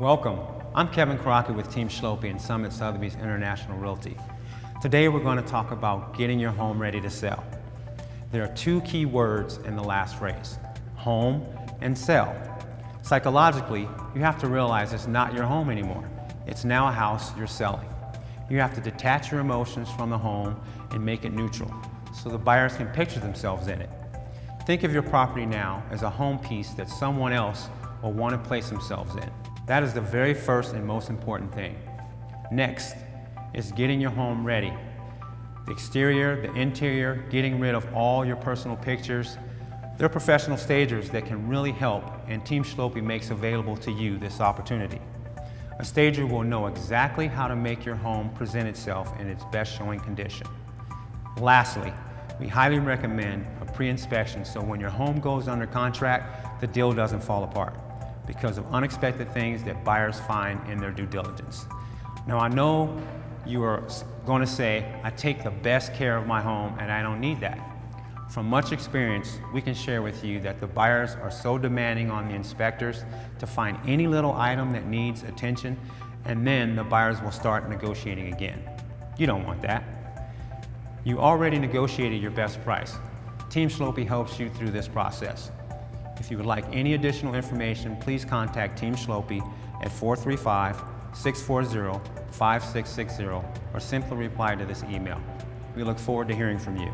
Welcome. I'm Kevin Crockett with Team Schlopy and Summit Sotheby's International Realty. Today we're going to talk about getting your home ready to sell. There are two key words in the last phrase, home and sell. Psychologically, you have to realize it's not your home anymore. It's now a house you're selling. You have to detach your emotions from the home and make it neutral so the buyers can picture themselves in it. Think of your property now as a home piece that someone else will want to place themselves in. That is the very first and most important thing. Next is getting your home ready. The exterior, the interior, getting rid of all your personal pictures. There are professional stagers that can really help and Team Schlopy makes available to you this opportunity. A stager will know exactly how to make your home present itself in its best showing condition. Lastly, we highly recommend a pre-inspection so when your home goes under contract, the deal doesn't fall apart because of unexpected things that buyers find in their due diligence. Now I know you are going to say, I take the best care of my home and I don't need that. From much experience, we can share with you that the buyers are so demanding on the inspectors to find any little item that needs attention and then the buyers will start negotiating again. You don't want that. You already negotiated your best price. Team Schlopy helps you through this process. If you would like any additional information, please contact Team Schlopy at 435-640-5660 or simply reply to this email. We look forward to hearing from you.